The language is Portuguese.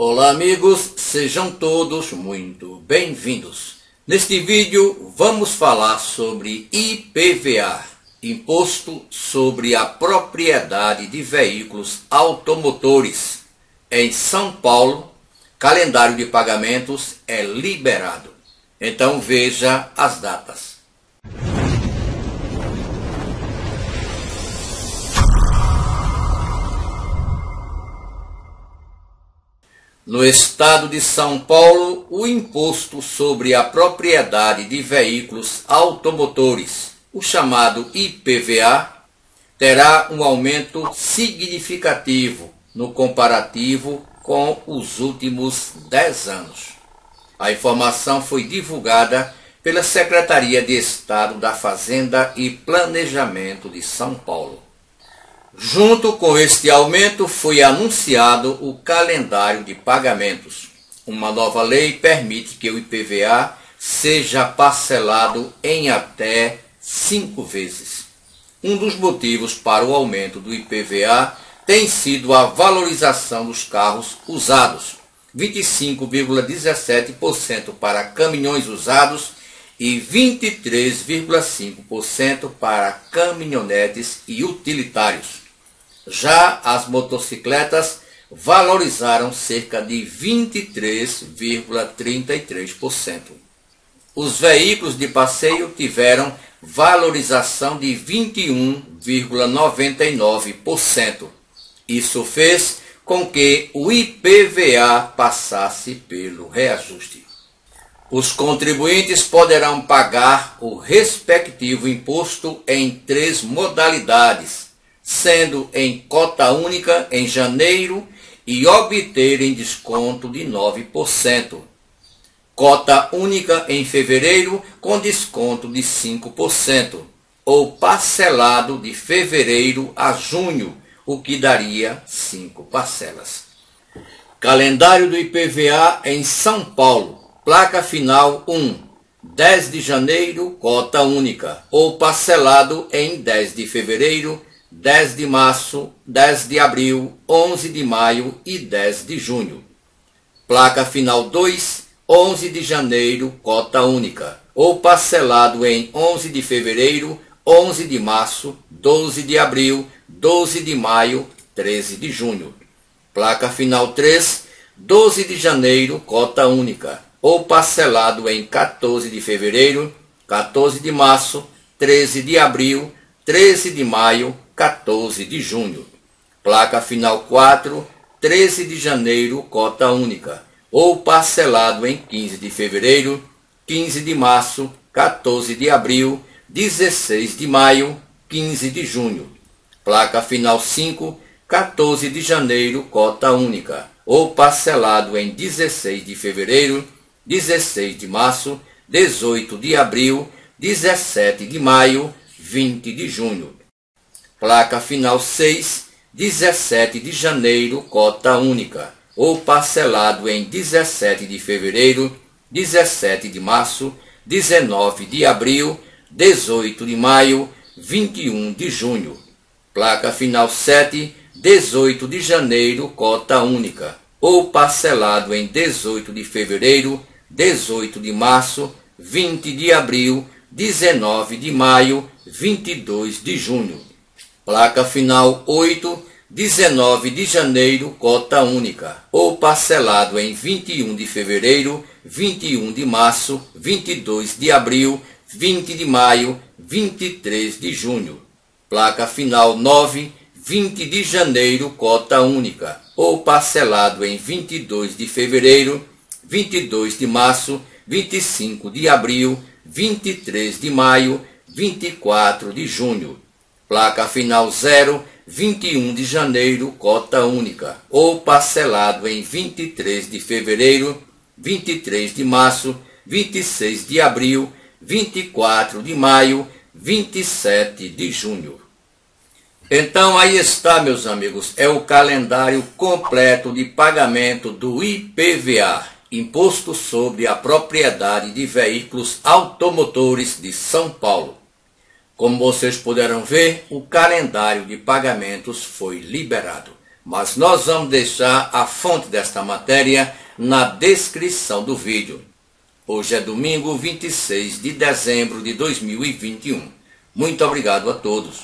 Olá amigos, sejam todos muito bem-vindos. Neste vídeo vamos falar sobre IPVA, Imposto sobre a Propriedade de Veículos Automotores. Em São Paulo, calendário de pagamentos é liberado. Então veja as datas. No estado de São Paulo, o imposto sobre a propriedade de veículos automotores, o chamado IPVA, terá um aumento significativo no comparativo com os últimos 10 anos. A informação foi divulgada pela Secretaria de Estado da Fazenda e Planejamento de São Paulo. Junto com este aumento foi anunciado o calendário de pagamentos. Uma nova lei permite que o IPVA seja parcelado em até cinco vezes. Um dos motivos para o aumento do IPVA tem sido a valorização dos carros usados, 25,17% para caminhões usados e 23,5% para caminhonetes e utilitários. Já as motocicletas valorizaram cerca de 23,33%. Os veículos de passeio tiveram valorização de 21,99%. Isso fez com que o IPVA passasse pelo reajuste. Os contribuintes poderão pagar o respectivo imposto em três modalidades sendo em cota única em janeiro e obterem desconto de 9%. Cota única em fevereiro com desconto de 5%, ou parcelado de fevereiro a junho, o que daria 5 parcelas. Calendário do IPVA em São Paulo, placa final 1, 10 de janeiro, cota única, ou parcelado em 10 de fevereiro 10 de março, 10 de abril, 11 de maio e 10 de junho. Placa final 2, 11 de janeiro, cota única, ou parcelado em 11 de fevereiro, 11 de março, 12 de abril, 12 de maio, 13 de junho. Placa final 3, 12 de janeiro, cota única, ou parcelado em 14 de fevereiro, 14 de março, 13 de abril, 13 de maio, 14 de junho. Placa final 4, 13 de janeiro, cota única. Ou parcelado em 15 de fevereiro, 15 de março, 14 de abril, 16 de maio, 15 de junho. Placa final 5, 14 de janeiro, cota única. Ou parcelado em 16 de fevereiro, 16 de março, 18 de abril, 17 de maio, 20 de junho. Placa final 6, 17 de janeiro, cota única, ou parcelado em 17 de fevereiro, 17 de março, 19 de abril, 18 de maio, 21 de junho. Placa final 7, 18 de janeiro, cota única, ou parcelado em 18 de fevereiro, 18 de março, 20 de abril, 19 de maio, 22 de junho. Placa final 8, 19 de janeiro, cota única, ou parcelado em 21 de fevereiro, 21 de março, 22 de abril, 20 de maio, 23 de junho. Placa final 9, 20 de janeiro, cota única, ou parcelado em 22 de fevereiro, 22 de março, 25 de abril, 23 de maio, 24 de junho placa final 0, 21 de janeiro, cota única, ou parcelado em 23 de fevereiro, 23 de março, 26 de abril, 24 de maio, 27 de junho. Então aí está, meus amigos, é o calendário completo de pagamento do IPVA, Imposto sobre a Propriedade de Veículos Automotores de São Paulo. Como vocês puderam ver, o calendário de pagamentos foi liberado. mas nós vamos deixar a fonte desta matéria na descrição do vídeo. Hoje é domingo 26 de dezembro de 2021. Muito obrigado a todos.